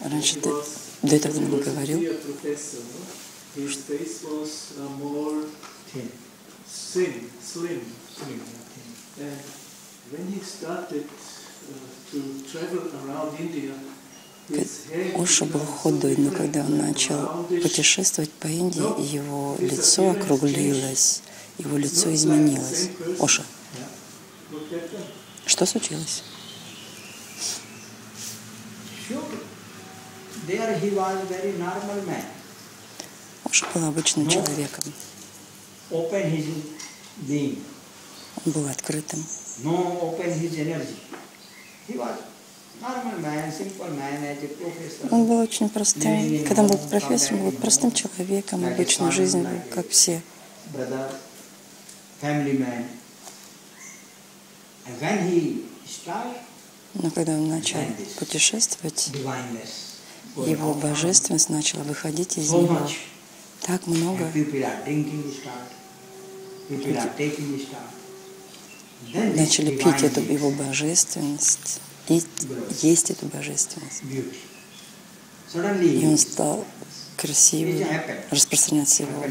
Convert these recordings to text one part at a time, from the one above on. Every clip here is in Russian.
Раньше ты до этого was a говорил, uh, uh, Оша был худой, но когда он начал путешествовать по Индии, его лицо округлилось, его лицо изменилось. Оша. Что случилось? Man. Оша был обычным человеком. Он был открытым. Он был очень простым. Когда он был профессором, он был простым человеком, обычной жизнью, как все. brother, family man. And when he started Но когда он начал путешествовать, его божественность начала выходить из него. Так много. Начали пить эту его божественность и есть эту божественность. И он стал красивым, распространяться его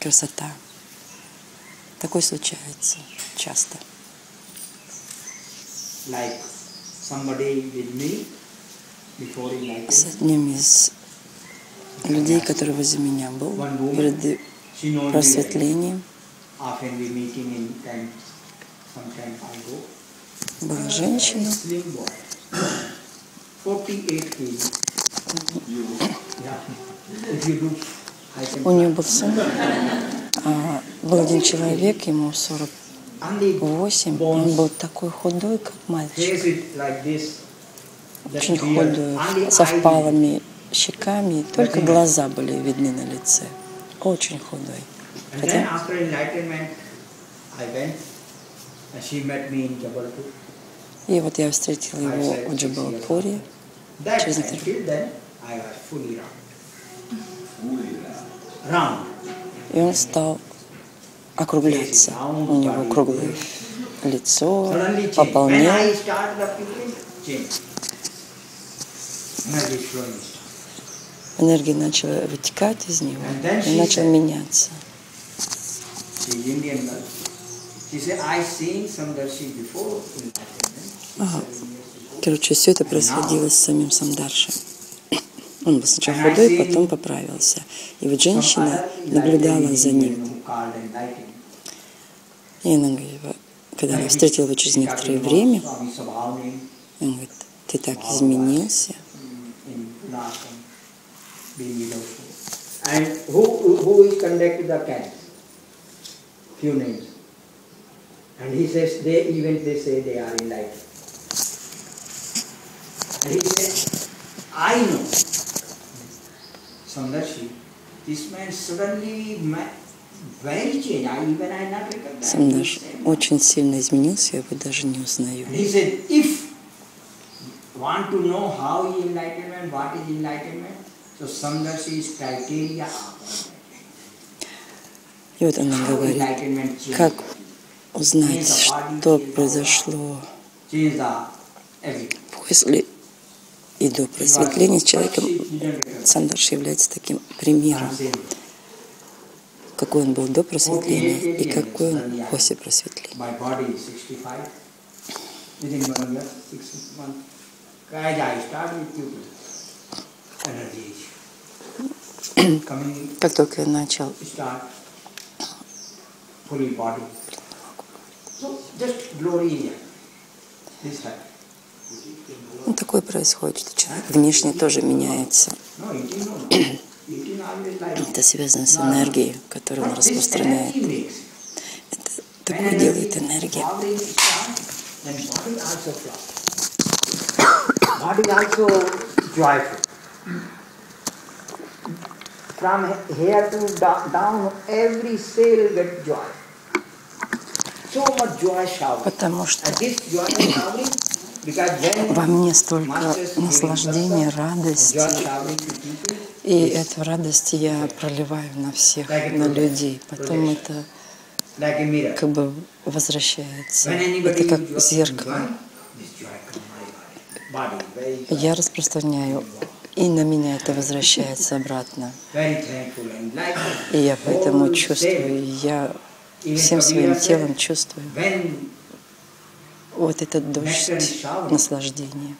красота. Такое случается часто. Like somebody with me before С enlightenment. одним из людей, который возле меня был, перед просветлением, in была женщина, Slim boy, 48 kg. Yeah. If you do, I can. у нее был сын, а, был один человек, ему 48, Only он был такой худой, как мальчик, очень худой, со впалыми щеками, и только глаза были видны на лице, очень худой. Хотя. И вот я встретила I его в Джабалпуре. Через round. Round. И он стал округляться. У него круглое лицо, пополнел. Энергия начала вытекать из него и начал меняться. Ага. Короче, все это происходило с самим Самдаршем. Он был сначала худой, потом поправился. И вот женщина наблюдала за ним. И она говорит, когда она встретила его через некоторое время, он говорит, ты так изменился. And who, who is conducted the camp? Few names. And he says, they even they say they are enlightened. And he said, I know. Samdarshi, this man suddenly Самдаш him. очень сильно изменился, я его даже не узнаю. И вот она говорит, как узнать, что произошло после и до просветления с человеком. Сандарш является таким примером, какой он был до просветления и какой он после просветления. my body is 65, within one year, six months. As I start with you, energy is coming, Как только я начал. ну, такое происходит, что человек внешне тоже меняется. Это связано с энергией, которую он распространяет. Это такое делает энергия. From here to down, every cell gets joy. So much joy shower. Потому что Во мне столько наслаждения, радости, и эту радость я проливаю на всех, на людей. Потом это как бы возвращается. Это как зеркало. Я распространяю, и на меня это возвращается обратно. И я поэтому чувствую, я всем своим телом чувствую вот этот дождь наслаждения.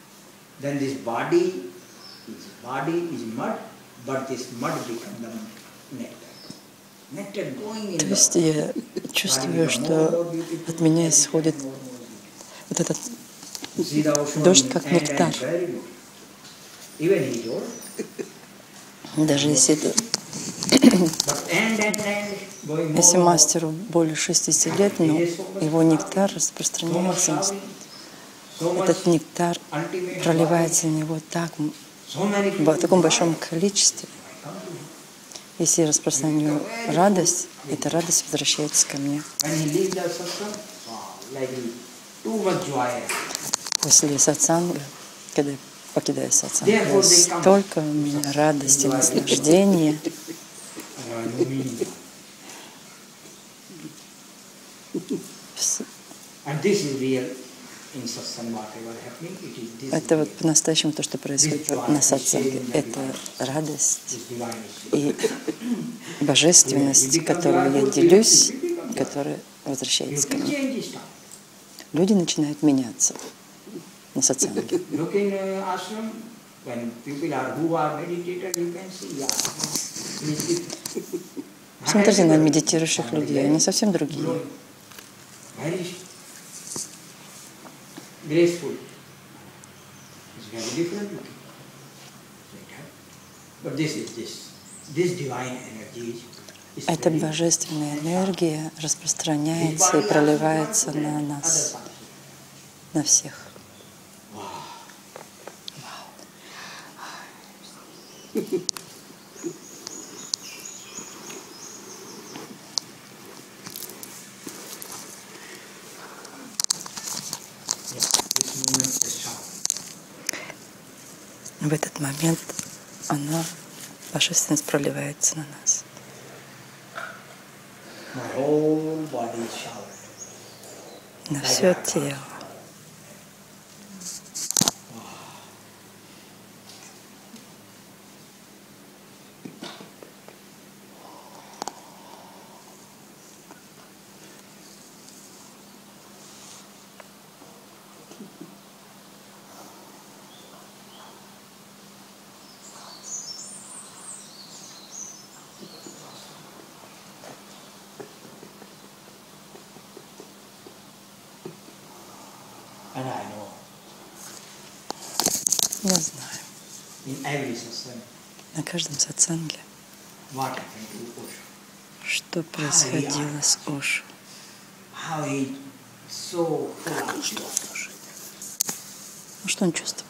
То есть я чувствую, что от меня исходит вот этот Дождь как нектар. даже если, это- если мастеру более 60 лет, но его нектар распространяется, этот нектар проливается на него так, в таком большом количестве. Если я распространю радость, эта радость возвращается ко мне. После сатсанга, когда я покидаю сатсанг, столько у меня радости, наслаждения. Это вот по-настоящему то, что происходит на сатсанге. Это радость и божественность, которую я делюсь, которая возвращается ко мне. Люди начинают меняться на сатсанге. Uh, Посмотрите на медитирующих людей, они совсем другие. Эта божественная энергия распространяется и проливается на нас, на всех. Yeah, this moment is sharp. В этот момент она, божественность, проливается на нас. На все тело. Я знаю. На каждом сатсанге, что происходило с Ошу. So full of joy. Ну, что он чувствовал?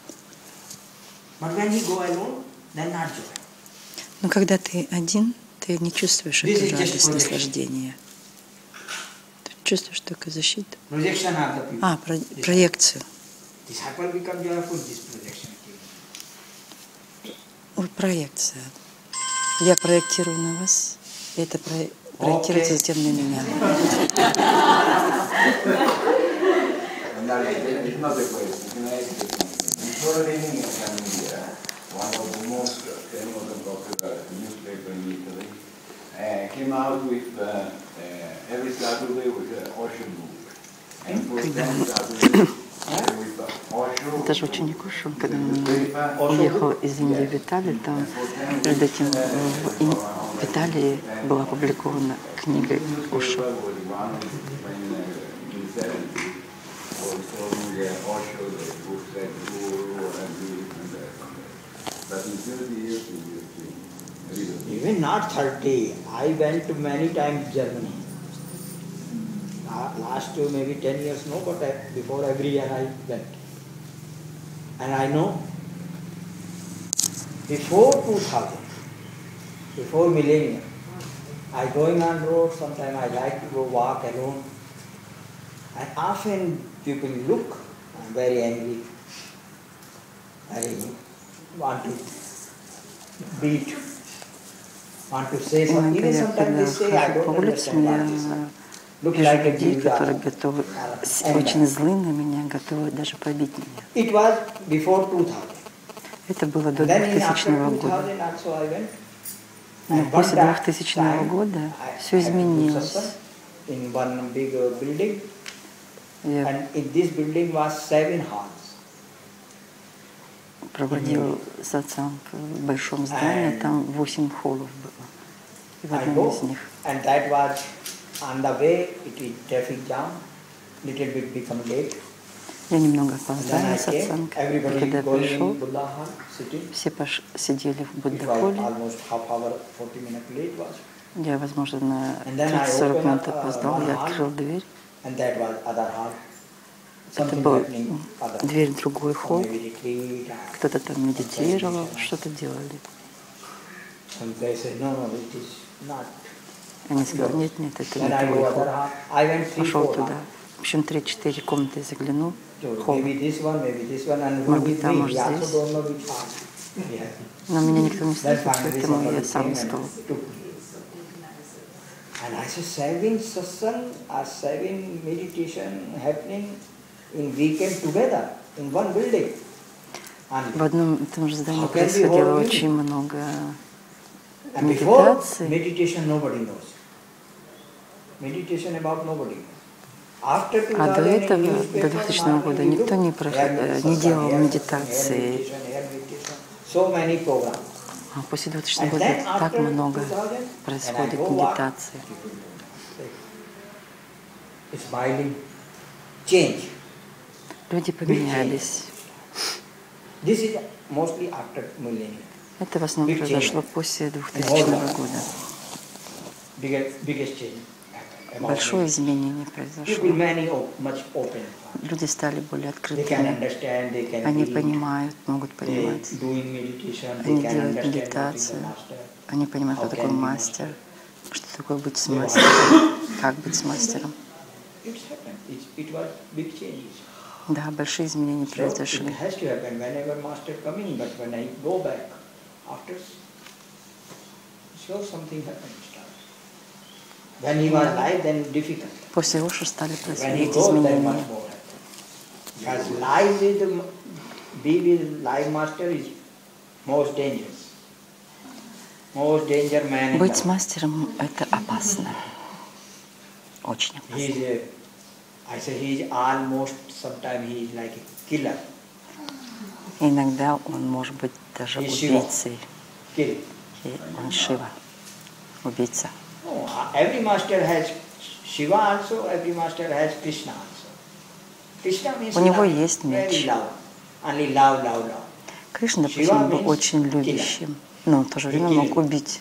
Но когда ты один, ты не чувствуешь эту радость, наслаждение. Ты чувствуешь только защиту. А, про- проекцию. Disciple become joyful, this projection. Вот проекция. Я проектирую на вас, и это про- проектируется затем на меня. Uh, came out with uh, uh, every Saturday with an Osho book. And for 10 Saturdays, uh, with Osho, Это же ученик Ошу, когда он уехал из Индии в Италию, там перед этим в Италии была опубликована книга Ошу. newspaper was one when uh, in the 70s was showing uh, Osho, the book said Guru and this and that and that. But in 30 years, it has been a little bit. Even not 30, I went to many times Germany. La- Last uh, maybe 10 years, no, but I, before every year I went. And I know before 2000, before millennium, I going on road, sometimes I like to go walk alone. And often people look, I'm very angry. I want to beat, want to say something. Even sometimes they say, I don't understand what is happening. A людей, которые готовы, очень злы на меня, готовы даже побить меня. It was before 2000. Это было до Then in 2000 after года. 2000 also I went. Но после one 2000 time года все изменилось. uh, Я проводил сатсанг в большом здании, там 8 холлов было. И в одном из них on the way. It is traffic jam. Little bit become late. я немного And опоздал then на I came. сатсанг. И Everybody когда пришел, все пош- сидели в It was Будда-холле. almost half hour, 40 minutes late was. Я, возможно, на And then I 30-40 opened минут uh, опоздал. Я открыл дверь. Это Something был happening м, other. дверь в другой холл. Кто-то там медитировал, что-то делали. Они сказали, нет, нет, это не other холл. Пошел туда. В общем, 3-4 комнаты заглянул. And Может там, может, здесь. Но меня никто не finally поэтому я сам искал. and took me. And I said, seven satsang or seven meditation happening in weekend together, in one building. And В одном и том же здании происходило очень много медитаций. meditation, nobody knows. Meditation about nobody knows. After А до 2000 этого, до 2000 morning года никто не, проход- э, не делал медитации. А после 2000 And года так много 2000, when I происходит медитации. Change. Люди поменялись. Это в основном change. произошло после In 2000 all that. года. Большое изменение произошло. Люди стали более открытыми. Они понимают, могут понимать. Они делают медитацию. Они понимают, кто такой мастер, что такое быть с мастером, как быть с мастером. Да, большие изменения произошли. has to happen После Оша стали When he происходить изменения. Because life with the, m- be with life master is most dangerous. Most danger man in Быть мастером – это опасно. Очень опасно. He is a, I say he is almost, sometimes he is like a killer. Иногда он может быть даже убийцей. Он Шива, убийца. No, every master has Shiva also, every master has Krishna also. Krishna means У него love, есть меч. love. Only love, love, love. Кришна, допустим, был очень любящим, но в то же время мог убить.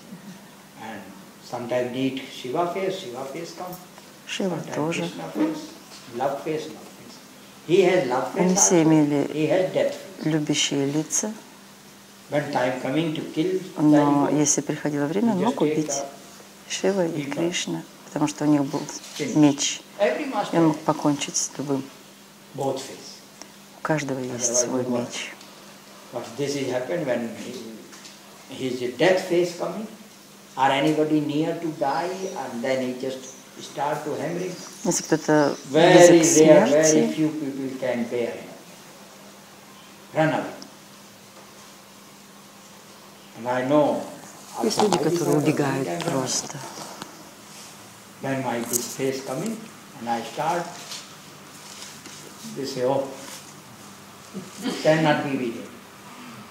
Шива тоже. Они все имели любящие лица, но если приходило время, мог убить Шива и. Кришна, потому что у них был меч. И он мог покончить с любым. У каждого есть свой меч. But this is happened when he, his death phase coming, or anybody near to die, and then he just start to hammering. Если кто-то близок к смерти. Run away. And I know. Есть люди, которые убегают просто.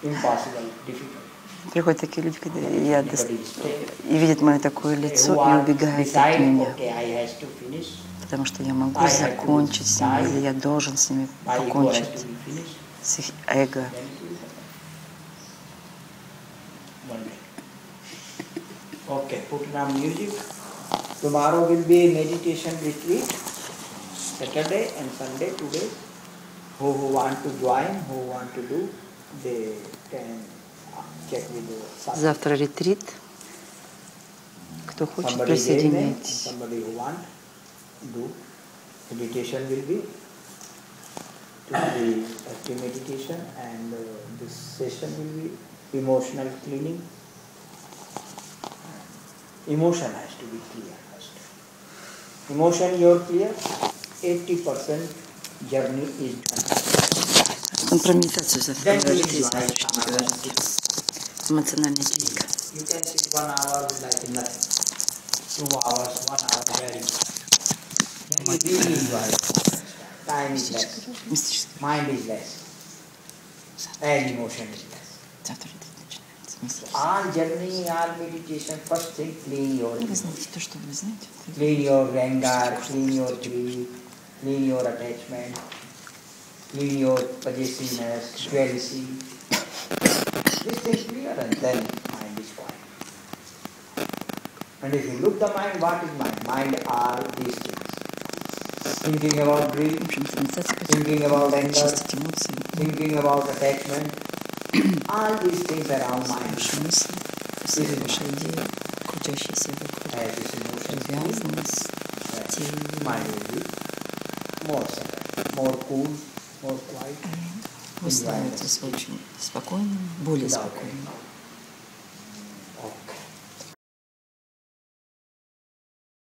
Oh. Приходят такие люди, когда я дос- Anybody stay. и видят мое такое лицо и убегают от меня, потому что я могу закончить с ними, или я должен с ними покончить, с их эго. Okay, put on music. Tomorrow will be meditation retreat, Saturday and Sunday, two days. Who, who want to join, who want to do, they can uh, check with the sat- Завтра ретрит. Кто хочет, somebody gave name, and присоединяйтесь. somebody who want do. Meditation will be to be active meditation and uh, this session will be emotional cleaning. Emotion has to be clear first. Emotion, you're clear? 80% journey is done. Он про медитацию завтра Then you говорит, enjoy есть завтрашний говорит. Эмоциональная клиника. You can sit one hour like nothing. Two hours, one hour, very. Then you really enjoy it. Time is less. Мистическая. Mind is less. And emotion is less. All journey, all meditation, first thing, clean your clean your anger, clean your greed, clean your attachment, clean your possessiveness, jealousy. This thing clear and then mind is quiet. And if you look the mind, what is mind? Mind are these things. Thinking about greed, thinking about anger, thinking about attachment, все ваши идеи, крутящиеся вокруг. Привязанность, Right. те mind will be more settled, more cool, more quiet. вы становитесь очень спокойным, более спокойным.